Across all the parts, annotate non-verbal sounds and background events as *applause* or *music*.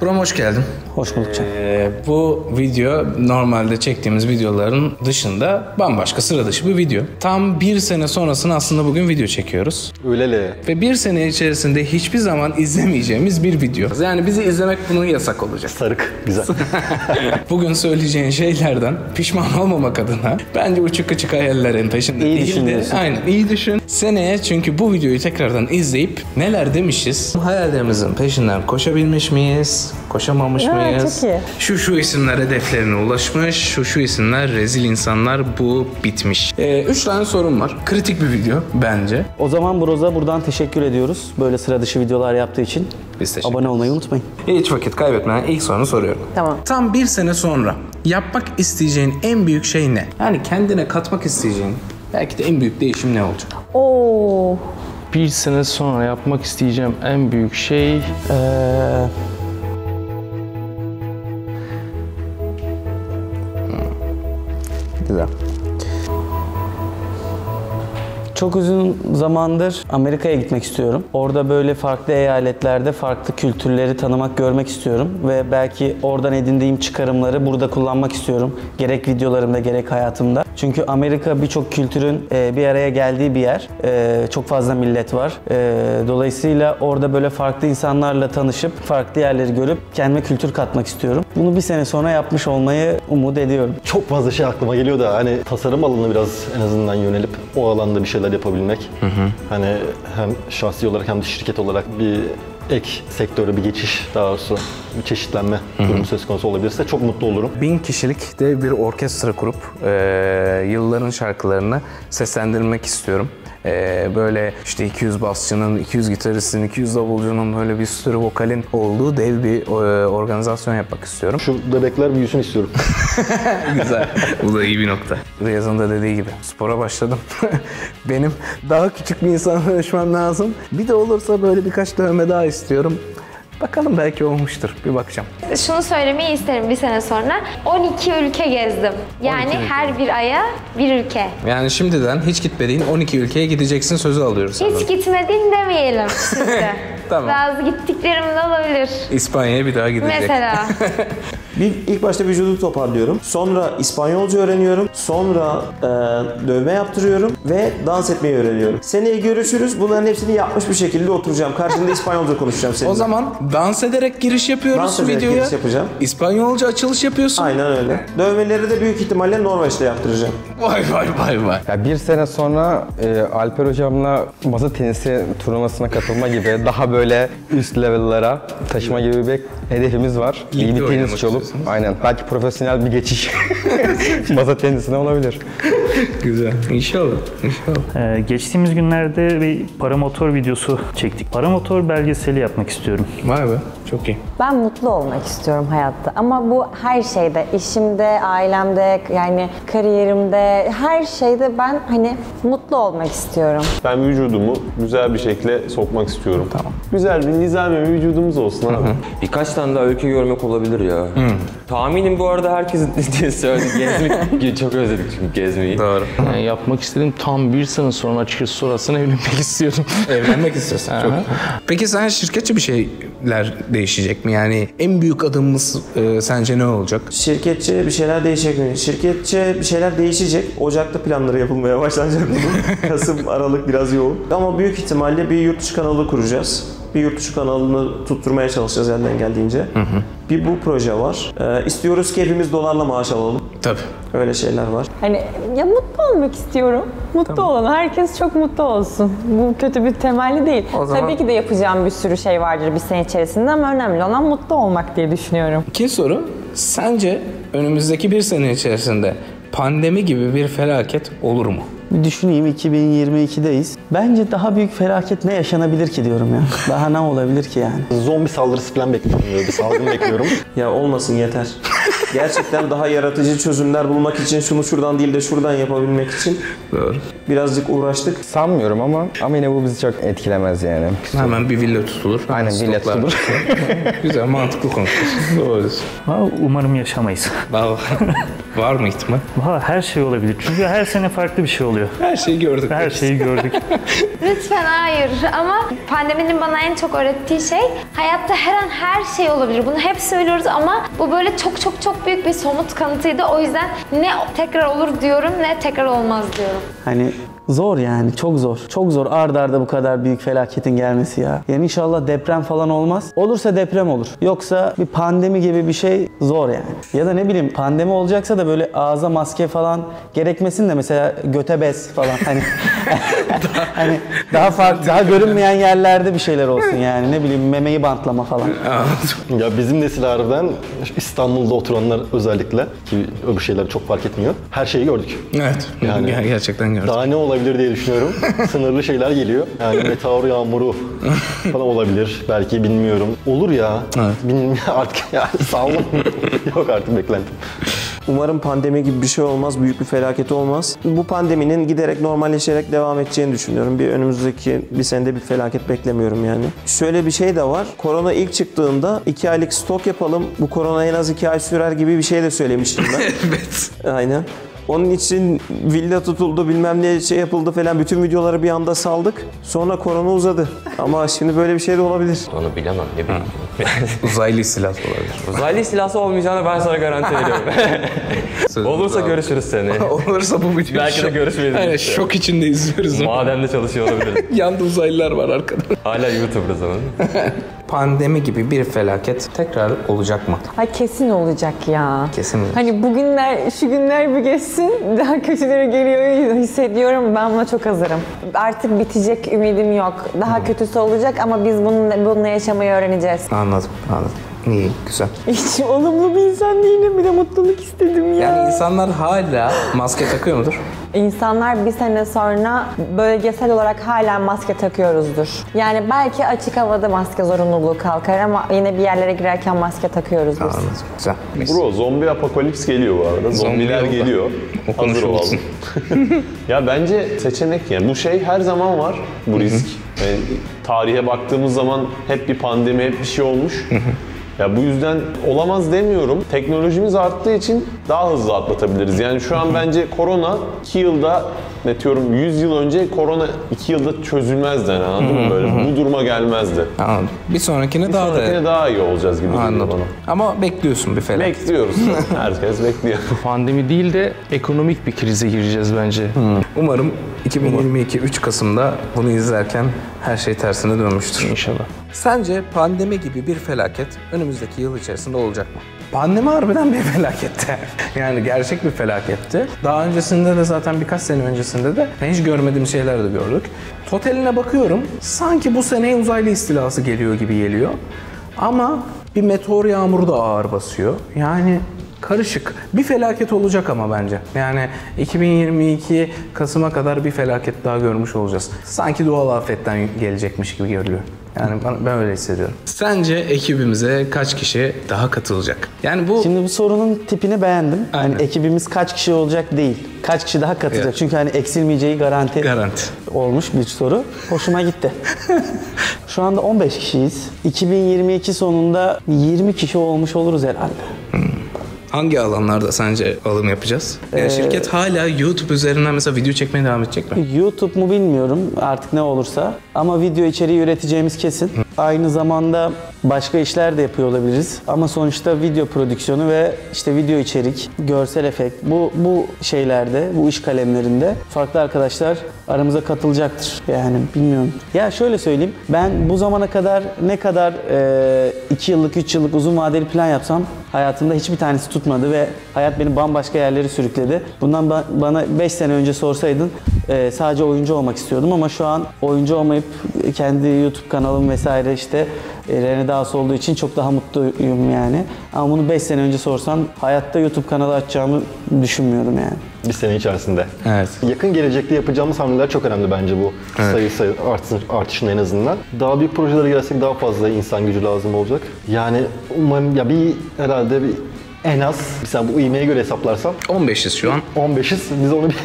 Buram hoş geldin. Hoş bulduk canım. Ee, bu video normalde çektiğimiz videoların dışında bambaşka sıra dışı bir video. Tam bir sene sonrasını aslında bugün video çekiyoruz. Öyleli. Ve bir sene içerisinde hiçbir zaman izlemeyeceğimiz bir video. Yani bizi izlemek bunun yasak olacak. Sarık. Güzel. *laughs* Bugün söyleyeceğin şeylerden pişman olmamak adına bence uçuk açık hayallerin peşinde İyi değil de düşünüyorsun. aynen iyi düşün. Seneye çünkü bu videoyu tekrardan izleyip neler demişiz? Hayallerimizin peşinden koşabilmiş miyiz? Koşamamış Ha, mıyız? çok iyi. Şu şu isimler hedeflerine ulaşmış. Şu şu isimler rezil insanlar bu bitmiş. Ee, üç tane sorum var. Kritik bir video bence. O zaman Broz'a buradan teşekkür ediyoruz. Böyle sıra dışı videolar yaptığı için. Biz teşekkür Abone olmayı unutmayın. Hiç vakit kaybetmeden ilk sorunu soruyorum. Tamam. Tam bir sene sonra yapmak isteyeceğin en büyük şey ne? Yani kendine katmak isteyeceğin belki de en büyük değişim ne olacak? Oo. Bir sene sonra yapmak isteyeceğim en büyük şey Ee, Güzel. Çok uzun zamandır Amerika'ya gitmek istiyorum. Orada böyle farklı eyaletlerde farklı kültürleri tanımak, görmek istiyorum. Ve belki oradan edindiğim çıkarımları burada kullanmak istiyorum. Gerek videolarımda gerek hayatımda. Çünkü Amerika birçok kültürün e, bir araya geldiği bir yer. E, Çok fazla millet var. E, Dolayısıyla orada böyle farklı insanlarla tanışıp farklı yerleri görüp kendime kültür katmak istiyorum. Bunu bir sene sonra yapmış olmayı umut ediyorum. Çok fazla şey aklıma geliyor da hani tasarım alanına biraz en azından yönelip o alanda bir şeyler yapabilmek. Hani hem şahsi olarak hem de şirket olarak bir ek sektöre bir geçiş daha doğrusu bir çeşitlenme durumu söz konusu olabilirse çok mutlu olurum. Bin kişilik de bir orkestra kurup eee, yılların şarkılarını seslendirmek istiyorum. Eee, böyle işte 200 basçının, 200 gitaristin, 200 davulcunun böyle bir sürü vokalin olduğu dev bir eee, organizasyon yapmak istiyorum. Şu bebekler büyüsün istiyorum. *laughs* Güzel. Bu da iyi bir nokta. Riyaz'ın da dediği gibi spora başladım. *laughs* Benim daha küçük bir insana dönüşmem lazım. Bir de olursa böyle birkaç dövme daha istiyorum. Bakalım belki olmuştur. Bir bakacağım. Şunu söylemeyi isterim bir sene sonra. 12 ülke gezdim. Yani her bir aya bir ülke. Yani şimdiden hiç gitmediğin 12 ülkeye gideceksin sözü alıyoruz. Hiç gitmedin demeyelim *laughs* sizde. Tamam. Bazı gittiklerim de olabilir. İspanya'ya bir daha gidecek. Mesela. *laughs* Bir ilk başta vücudu toparlıyorum. Sonra İspanyolca öğreniyorum. Sonra e, dövme yaptırıyorum ve dans etmeyi öğreniyorum. Seneye görüşürüz. Bunların hepsini yapmış bir şekilde oturacağım. Karşında İspanyolca konuşacağım seninle. O zaman dans ederek giriş yapıyoruz Dans ederek videoya. giriş yapacağım. İspanyolca açılış yapıyorsun. Aynen öyle. Dövmeleri de büyük ihtimalle Norveç'te yaptıracağım. Vay vay vay vay. Ya bir sene sonra e, Alper hocamla masa tenisi turnuvasına katılma gibi daha böyle üst level'lara taşıma gibi bir hedefimiz var. İyi bir tenisçi olup istiyorsunuz. aynen belki profesyonel bir geçiş *laughs* masa tenisine olabilir. *laughs* Güzel. İnşallah. İnşallah. Ee, geçtiğimiz günlerde bir paramotor videosu çektik. Paramotor belgeseli yapmak istiyorum. Vay be. Çok iyi. Ben mutlu olmak istiyorum hayatta. Ama bu her şeyde, işimde, ailemde, yani kariyerimde, her şeyde ben hani mutlu olmak istiyorum. Ben vücudumu güzel bir şekilde sokmak istiyorum. Tamam. Güzel bir nizami vücudumuz olsun abi. Birkaç tane daha ülke görmek olabilir ya. Tahminim bu arada herkes diye söyledi. Gezmek *laughs* çok özledik çünkü gezmeyi. Doğru. Yani yapmak istediğim tam bir sene sonra açıkçası sonrasında evlenmek istiyordum. *laughs* Evlenmek istiyorsun. Çok. Peki sen şirketçi bir şeyler değişecek mi? Yani en büyük adımımız e, sence ne olacak? Şirketçe bir şeyler değişecek mi? Şirketçe bir şeyler değişecek. Ocak'ta planları yapılmaya başlanacak bunun. *laughs* Kasım, Aralık biraz yoğun. Ama büyük ihtimalle bir yurt dışı kanalı kuracağız. Bir yurt dışı kanalını tutturmaya çalışacağız elden geldiğince. Bir bu proje var. Ee, istiyoruz ki hepimiz dolarla maaş alalım. Tabii. Öyle şeyler var. Hani ya mutlu olmak istiyorum. Mutlu olan herkes çok mutlu olsun. Bu kötü bir temelli değil. O zaman- Tabii ki de yapacağım bir sürü şey vardır bir sene içerisinde ama önemli olan mutlu olmak diye düşünüyorum. İkinci soru. Sence önümüzdeki bir sene içerisinde pandemi gibi bir felaket olur mu? Düşüneyim 2022'deyiz. Bence daha büyük felaket ne yaşanabilir ki diyorum ya. Daha ne olabilir ki yani? Zombi saldırısı falan bekliyorum. Böyle bir salgın bekliyorum. Ya olmasın yeter. Gerçekten daha yaratıcı çözümler bulmak için şunu şuradan değil de şuradan yapabilmek için Doğru. birazcık uğraştık. Sanmıyorum ama ama yine bu bizi çok etkilemez yani. Hemen bir villa tutulur. Aynen, villa Stoklar. tutulur. *laughs* Güzel, mantıklı konuşuyorsun. Doğru. Valla Umarım yaşamayız. *laughs* Vallahi. Var mı ihtimal? Valla her şey olabilir. Çünkü her sene farklı bir şey oluyor. Her şeyi gördük. Her şeyi gördük. *laughs* Lütfen hayır ama pandeminin bana en çok öğrettiği şey hayatta her an her şey olabilir. Bunu hep söylüyoruz ama bu böyle çok çok çok büyük bir somut kanıtıydı. O yüzden ne tekrar olur diyorum ne tekrar olmaz diyorum. Hani zor yani çok zor. Çok zor ard arda bu kadar büyük felaketin gelmesi ya. Yani inşallah deprem falan olmaz. Olursa deprem olur. Yoksa bir pandemi gibi bir şey zor yani. Ya da ne bileyim pandemi olacaksa da böyle ağza maske falan gerekmesin de mesela göte bez falan hani *laughs* *laughs* hani daha farklı daha görünmeyen yerlerde bir şeyler olsun yani ne bileyim memeyi bantlama falan. *laughs* Ya bizim nesil harbiden İstanbul'da oturanlar özellikle ki öbür şeyler çok fark etmiyor. Her şeyi gördük. Evet. Yani- Yani gerçekten gördüm. Daha ne olabilir diye düşünüyorum. *laughs* Sınırlı şeyler geliyor. Yani meteor yağmuru falan olabilir. Belki bilmiyorum. Olur ya. Evet. Bilmiyorum artık yani sağlam. Yok artık beklentim. Umarım pandemi gibi bir şey olmaz, büyük bir felaket olmaz. Bu pandeminin giderek normalleşerek devam edeceğini düşünüyorum. Bir önümüzdeki bir senede bir felaket beklemiyorum yani. Şöyle bir şey de var. Korona ilk çıktığında 2 aylık stok yapalım. Bu korona en az 2 ay sürer gibi bir şey de söylemiştim ben. *laughs* evet. Aynen. Onun için villa tutuldu bilmem ne şey yapıldı falan bütün videoları bir anda saldık. Sonra korona uzadı. Ama şimdi böyle bir şey de olabilir. Onu bilemem ne bileyim. *laughs* Uzaylı istilası olabilir. Uzaylı istilası olmayacağını ben sana garanti veriyorum. *laughs* Olursa görüşürüz seni. *laughs* Olursa bu video Belki de şok- görüşmeyiz. Aynen, şok içinde izliyoruz. Madende çalışıyor olabiliriz. Yanda uzaylılar var arkada. Hala YouTuber'ız ama. Pandemi gibi bir felaket tekrar olacak mı? Ay kesin olacak ya. Kesin mi? Hani bugünler, şu günler bir geçsin, daha kötüleri geliyor hissediyorum. Ben buna çok hazırım. Artık bitecek ümidim yok. Daha kötüsü olacak ama biz bununla, bununla yaşamayı öğreneceğiz. Anladım, anladım. İyi, güzel. *laughs* Hiç olumlu bir insan değilim. Bir de mutluluk istedim ya. Yani insanlar hala maske takıyor mudur? İnsanlar bir sene sonra bölgesel olarak hala maske takıyoruzdur. Yani belki açık havada maske zorunluluğu kalkar ama yine bir yerlere girerken maske takıyoruz biz. Anladım, güzel. Bro zombi apokalips geliyor bu arada. Zombiler yolda. geliyor. O Hazır olalım. *laughs* ya bence seçenek yani bu şey her zaman var bu risk. Yani tarihe baktığımız zaman hep bir pandemi, hep bir şey olmuş. Ya bu yüzden olamaz demiyorum. Teknolojimiz arttığı için daha hızlı atlatabiliriz. Yani şu an bence korona 2 yılda ne diyorum 100 yıl önce korona 2 yılda çözülmezdi yani anladın mı böyle? Bu duruma gelmezdi. Anladım. Bir sonrakine Bir daha sonrakine da daha iyi olacağız gibi geliyor anladım. bana. Ama bekliyorsun bir felaket. Bekliyoruz. *laughs* Herkes bekliyor. Pandemi değil de ekonomik bir krize gireceğiz bence. Umarım 2022 3 Kasım'da bunu izlerken her şey tersine dönmüştür. İnşallah. Sence pandemi gibi bir felaket önümüzdeki yıl içerisinde olacak mı? Pandemi harbiden bir felaketti. *laughs* Yani gerçek bir felaketti. Daha öncesinde de zaten birkaç sene öncesinde de hiç görmediğim şeyler de gördük. Totaline bakıyorum. Sanki bu seneye uzaylı istilası geliyor gibi geliyor. Ama bir meteor yağmuru da ağır basıyor. Yani karışık. Bir felaket olacak ama bence. Yani 2022 Kasım'a kadar bir felaket daha görmüş olacağız. Sanki doğal afetten gelecekmiş gibi görülüyor. Yani ben, ben öyle hissediyorum. Sence ekibimize kaç kişi daha katılacak? Yani bu Şimdi bu sorunun tipini beğendim. Aynen. Hani ekibimiz kaç kişi olacak değil. Kaç kişi daha katılacak. Evet. Çünkü hani eksilmeyeceği garanti, garanti. olmuş bir soru. Hoşuma gitti. *laughs* Şu anda 15 kişiyiz. 2022 sonunda 20 kişi olmuş oluruz herhalde. Hangi alanlarda sence alım yapacağız? Yani şirket hala YouTube üzerinden mesela video çekmeye devam edecek mi? YouTube mu bilmiyorum artık ne olursa ama video içeriği üreteceğimiz kesin. Aynı zamanda başka işler de yapıyor olabiliriz ama sonuçta video prodüksiyonu ve işte video içerik, görsel efekt bu bu şeylerde, bu iş kalemlerinde farklı arkadaşlar aramıza katılacaktır. Yani bilmiyorum. Ya şöyle söyleyeyim. Ben bu zamana kadar ne kadar 2 yıllık, 3 yıllık uzun vadeli plan yapsam hayatımda hiçbir tanesi tutmadı ve hayat beni bambaşka yerlere sürükledi. Bundan ba- bana 5 sene önce sorsaydın e, sadece oyuncu olmak istiyordum ama şu an oyuncu olmayıp kendi YouTube kanalım vesaire işte e, Rene Dağısı olduğu için çok daha mutluyum yani. Ama bunu 5 sene önce sorsan hayatta YouTube kanalı açacağımı düşünmüyorum yani. Bir sene içerisinde. Evet. Yakın gelecekte yapacağımız hamleler çok önemli bence bu sayı sayı artış, artışın en azından. Daha büyük projelere gelsek daha fazla insan gücü lazım olacak. Yani umarım ya bir herhalde bir en az mesela bu ivmeye göre hesaplarsam 15'iz şu an. 15'iz. Biz onu bir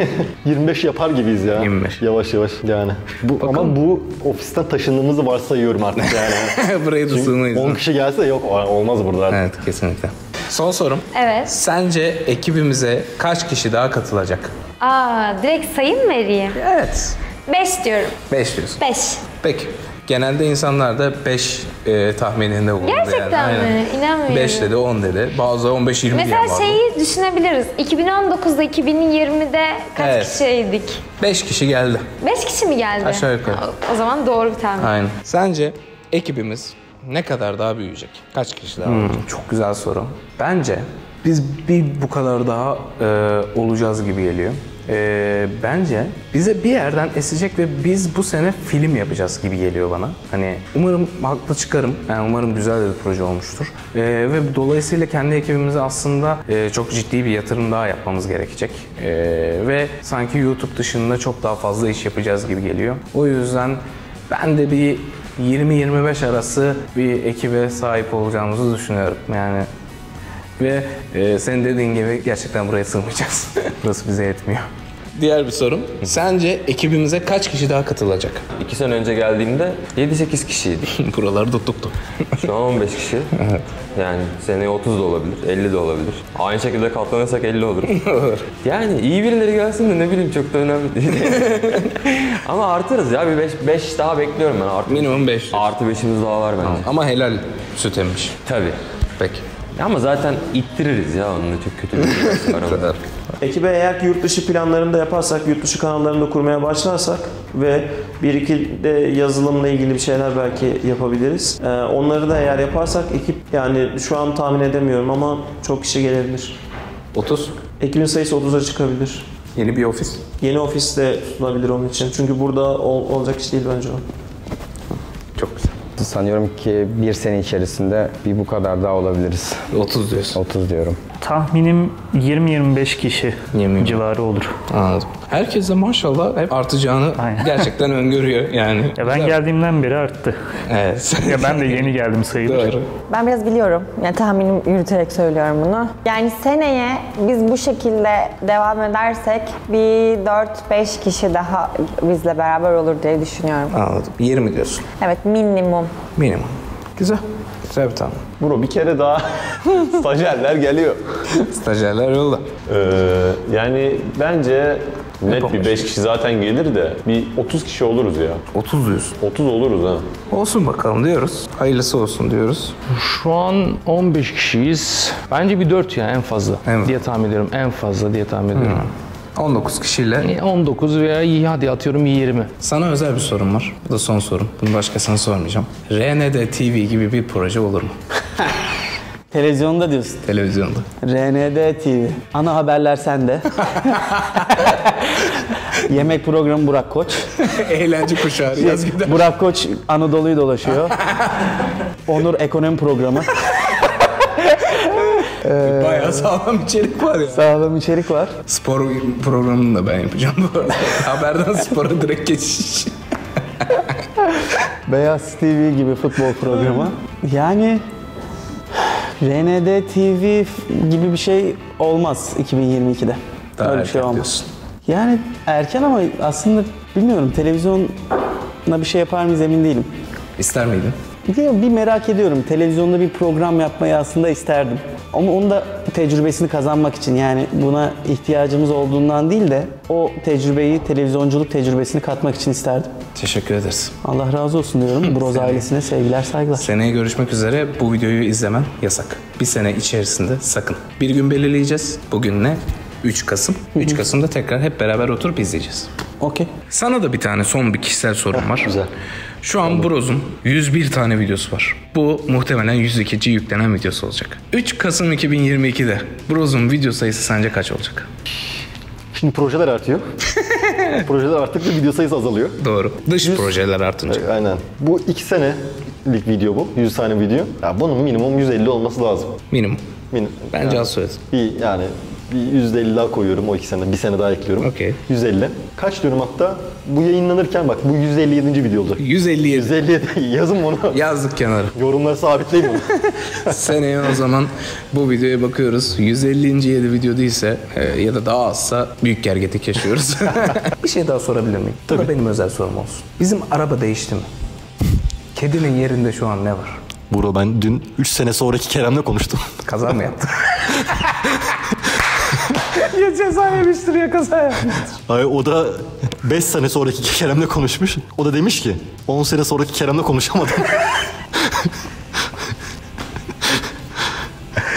*laughs* 25 yapar gibiyiz ya. 25. Yavaş yavaş yani. Bu, ama bu ofisten taşındığımızı varsayıyorum artık yani. *laughs* Buraya da sığmayız. 10 kişi gelse yok olmaz burada artık. Evet kesinlikle. Son sorum. Evet. Sence ekibimize kaç kişi daha katılacak? Aa, direkt sayı mı vereyim? Evet. 5 diyorum. 5 diyorsun. 5. Peki. Genelde insanlar da 5 e, tahmininde bulundu. Gerçekten yani. mi? İnanmıyorum. 5 dedi, 10 dedi. Bazıları 15 20 Mesela diyen şeyi düşünebiliriz. 2019'da 2020'de kaç Evet. kişiydik? 5 kişi geldi. 5 kişi mi geldi? Aşağı yukarı. O, o zaman doğru bir tahmin. Aynen. Sence ekibimiz ne kadar daha büyüyecek? Kaç kişi daha olacak? Çok güzel soru. Bence biz bir bu kadar daha e, olacağız gibi geliyor. E, bence bize bir yerden esecek ve biz bu sene film yapacağız gibi geliyor bana. Hani umarım haklı çıkarım. Yani umarım güzel bir proje olmuştur. E, ve dolayısıyla kendi ekibimize aslında e, çok ciddi bir yatırım daha yapmamız gerekecek. E, ve sanki YouTube dışında çok daha fazla iş yapacağız gibi geliyor. O yüzden ben de bir 20-25 arası bir ekibe sahip olacağımızı düşünüyorum. Yani ve e, senin dediğin gibi gerçekten buraya sığmayacağız. *laughs* Burası bize yetmiyor. Diğer bir sorum. Sence ekibimize kaç kişi daha katılacak? İki sene önce geldiğimde 7-8 kişiydik. *laughs* Buraları tuttuktu. Şu an 15 kişi. Yani seneye 30 da olabilir, 50 de olabilir. Aynı şekilde katlanırsak 50 *laughs* olur. yani iyi birileri gelsin de ne bileyim çok da önemli değil. *laughs* Ama artırız ya bir 5 5 daha bekliyorum ben artı. Minimum 5. Artı 5'imiz daha var bence. Ama helal süt emmiş. Tabii. Peki. Ama zaten ittiririz ya onunla çok kötü bir şey var. Ekibe eğer ki yurt dışı planlarını da yaparsak, yurt dışı kanallarını da kurmaya başlarsak ve bir iki de yazılımla ilgili bir şeyler belki yapabiliriz. Ee, onları da eğer yaparsak ekip yani şu an tahmin edemiyorum ama çok kişi gelebilir. 30. Ekibin sayısı 30'a çıkabilir. Yeni bir ofis. Yeni ofis de tutulabilir onun için. Çünkü burada ol- olacak iş değil bence o. Sanıyorum ki bir sene içerisinde bir bu kadar daha olabiliriz. 30 diyorsun. 30 diyorum. Tahminim 20-25 kişi 20. civarı olur. Anladım. Herkes de maşallah hep artacağını Aynen. gerçekten öngörüyor yani. Ya ben Güzel. geldiğimden beri arttı. Evet. *laughs* Ya ben de yeni geldim sayılır. Doğru. Ben biraz biliyorum. Yani tahminim yürüterek söylüyorum bunu. Yani seneye biz bu şekilde devam edersek bir 4-5 kişi daha bizle beraber olur diye düşünüyorum. Anladım. 20 diyorsun. Evet minimum. Minimum. Güzel. Güzel bir tahmin. Bro bir kere daha *laughs* stajyerler geliyor. Stajyerler yolda. Ee, yani bence net bir 5 kişi zaten gelir de bir 30 kişi oluruz ya. 30 diyorsun. 30 oluruz ha. Olsun bakalım diyoruz. Hayırlısı olsun diyoruz. Şu an 15 kişiyiz. Bence bir 4 ya en fazla En- diye tahmin ediyorum. En fazla diye tahmin ediyorum. 19 kişiyle. E, 19 veya iyi hadi atıyorum 20. Sana özel bir sorum var. Bu da son sorum. Bunu başkasına sormayacağım. RND TV gibi bir proje olur mu? *laughs* Televizyonda diyorsun. Televizyonda. RND TV. Ana haberler sende. *laughs* Yemek programı Burak Koç. *laughs* Eğlence kuşağı yaz gider. Burak Koç Anadolu'yu dolaşıyor. *laughs* Onur ekonomi programı. Bayağı sağlam içerik var ya. Sağlam içerik var. Spor programını da ben yapacağım bu arada. Haberden spora direkt geçiş. Beyaz TV gibi futbol programı. Yani RND TV gibi bir şey olmaz 2022'de. Daha Öyle bir şey olmaz. diyorsun. Yani erken ama aslında bilmiyorum televizyonla bir şey yapar mıyız emin değilim. İster miydin? Bir, bir merak ediyorum. Televizyonda bir program yapmayı aslında isterdim. Ama onu da tecrübesini kazanmak için yani buna ihtiyacımız olduğundan değil de o tecrübeyi, televizyonculuk tecrübesini katmak için isterdim. Teşekkür ederiz. Allah razı olsun diyorum. *laughs* Broz ailesine sevgiler, saygılar. Seneye görüşmek üzere. Bu videoyu izlemen yasak. Bir sene içerisinde sakın. Bir gün belirleyeceğiz. Bugün ne? 3 Kasım. 3 Kasım'da tekrar hep beraber oturup izleyeceğiz. Okey. Sana da bir tane son bir kişisel sorum var. güzel. Şu an Broz'un 101 tane videosu var. Bu muhtemelen 102. yüklenen videosu olacak. 3 Kasım 2022'de Broz'un video sayısı sence kaç olacak? Şimdi projeler artıyor. *laughs* projeler arttıkça video sayısı azalıyor. Doğru. Dış projeler artınca. Aynen. Bu iki senelik video bu. 100 tane video. Ya bunun minimum 150 olması lazım. Minimum. Min Bence yani, az söyledin. Bir yani Bir %50 daha koyuyorum o iki sene. Bir sene daha ekliyorum. Okey. 150. Kaç diyorum hatta? Bu yayınlanırken bak bu 157. video olacak. 157 157 *laughs* yazın bunu. yazdık kenara. Yorumları sabitleyin bunu. *laughs* Seneye o zaman bu videoya bakıyoruz. 150. yedi video değilse e, ya da daha azsa büyük gergetik yaşıyoruz. *laughs* bir şey daha sorabilir miyim? Bu da benim özel sorum olsun. Bizim araba değişti mi? Kedinin yerinde şu an ne var? Bro ben dün 3 sene sonraki Kerem'le konuştum. Kaza mı yaptın? Ya ceza yemiştir ya kaza yapmıştır. Ay o da 5 sene sonraki Kerem'le konuşmuş. O da demiş ki 10 sene sonraki Kerem'le konuşamadım. *laughs*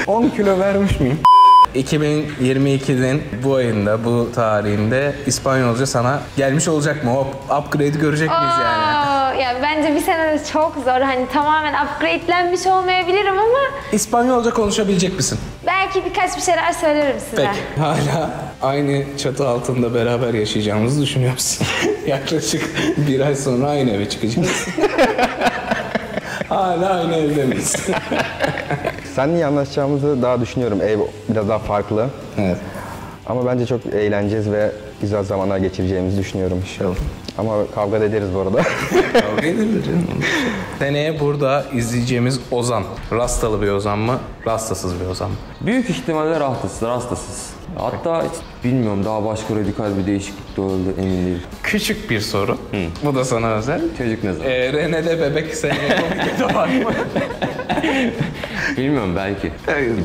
10 kilo vermiş miyim? 2022'nin bu ayında, bu tarihinde İspanyolca sana gelmiş olacak mı? O upgrade görecek miyiz yani? Aa, ya bence bir senede çok zor. Hani tamamen upgradelenmiş olmayabilirim ama İspanyolca konuşabilecek misin? Belki birkaç bir şeyler söylerim size. Peki. Hala aynı çatı altında beraber yaşayacağımızı düşünüyor musun? *laughs* Yaklaşık bir ay sonra aynı eve çıkacağız. *laughs* Hala aynı evde miyiz? *laughs* Seninle iyi anlaşacağımızı daha düşünüyorum. Ev biraz daha farklı. evet. Ama bence çok eğleneceğiz ve güzel zamanlar geçireceğimizi düşünüyorum. İnşallah. Ama kavga da ederiz bu arada. Kavga edilir canım. Seneye burada izleyeceğimiz Ozan. Rastalı bir Ozan mı? Rastasız bir Ozan mı? Büyük ihtimalle rastasız, rastasız. Hatta hiç bilmiyorum daha başka radikal bir değişiklik de oldu emin değilim. Küçük bir soru. Bu da sana özel. Çocuk ne zaman? Ee, Rene'de bebek seneye *laughs* komikede var mı? Bilmiyorum belki.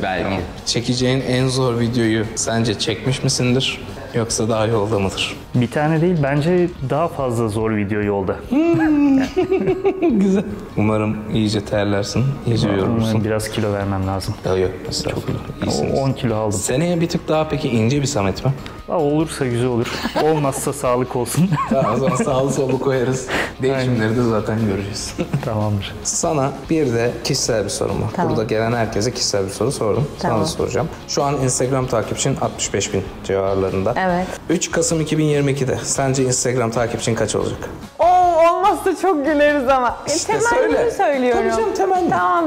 belki. Tamam. Çekeceğin en zor videoyu sence çekmiş misindir? Yoksa daha yolda mıdır? Bir tane değil bence daha fazla zor video yolda. *laughs* Güzel. Umarım iyice terlersin, iyice yorulursun. Biraz kilo vermem lazım. Yok yok, estağfurullah. İyisiniz. 10 kilo aldım. Seneye bir tık daha peki ince bir Samet mi? Aa, olursa güzel olur. Olmazsa sağlık olsun. *laughs* Tamam o zaman sağlı solu koyarız. Değişimleri de zaten göreceğiz. Tamamdır. Sana bir de kişisel bir sorum var. Tamam. Burada gelen herkese kişisel bir soru sordum. Sana Tamam. da soracağım. Şu an Instagram takipçin 65 bin civarlarında. Evet. 3 Kasım 2022'de sence Instagram takipçin kaç olacak? Oo, olmazsa çok güleriz ama. E, İşte temennimi söyle. söylüyorum. Tabii canım, temenni. Tamam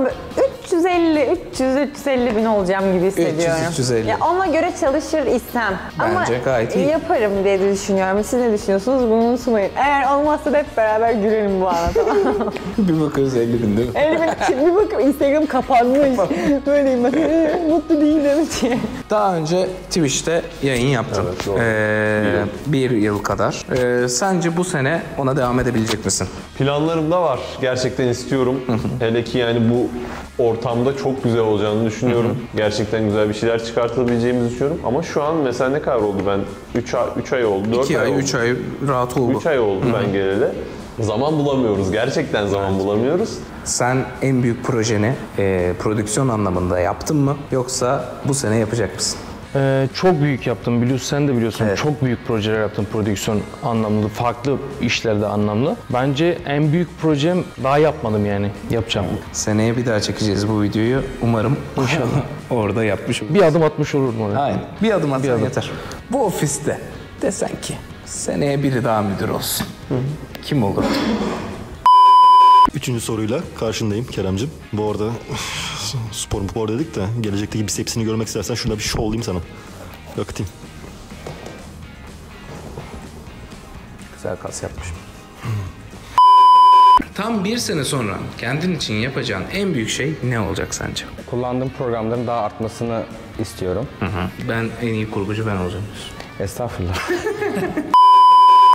350, 300, 350 bin olacağım gibi hissediyorum. 350. Ya ona göre çalışır istem. Ama Bence gayet iyi. yaparım diye düşünüyorum. Siz ne düşünüyorsunuz bunu unutmayın. Eğer olmazsa da hep beraber gülelim bu ana tamam mı? bir bakıyoruz 50 bin değil mi? 50 bin Şimdi bir bakıyorum Instagram kapanmış. Böyleyim ben. *laughs* Mutlu değilim diye. Daha önce Twitch'te yayın yaptım. Ee, bir yıl kadar. Ee, sence bu sene ona devam edebilecek misin? Planlarım da var. Gerçekten istiyorum. Hele ki yani bu ortamda çok güzel olacağını düşünüyorum. Gerçekten güzel bir şeyler çıkartabileceğimizi düşünüyorum. Ama şu an mesela ne kadar oldu ben? 3 ay, 3 ay oldu, 4 2 ay, ay, oldu. 3 ay rahat oldu. 3 ay oldu ben geleli. Zaman bulamıyoruz. Gerçekten zaman bulamıyoruz. Sen en büyük projeni e, prodüksiyon anlamında yaptın mı? Yoksa bu sene yapacak mısın? Ee, çok büyük yaptım biliyorsun sen de biliyorsun. Evet. Çok büyük projeler yaptım prodüksiyon anlamlı, farklı işlerde anlamlı. Bence en büyük projem daha yapmadım yani. Yapacağım. Seneye bir daha çekeceğiz bu videoyu. Umarım *laughs* inşallah orada yapmış oluruz. Bir adım atmış olurum oraya. Aynen. Bir adım atsan yeter. Bu ofiste desen ki seneye biri daha müdür olsun. Kim olur? Üçüncü soruyla karşındayım Kerem'cim. Bu arada spor spor dedik de gelecekteki bisepsini görmek istersen şurada bir şovlayayım sana. Yakıtayım. Güzel kas yapmışım. Tam bir sene sonra kendin için yapacağın en büyük şey ne olacak sence? Kullandığım programların daha artmasını istiyorum. Ben en iyi kurgucu ben olacağım. Estağfurullah. *laughs*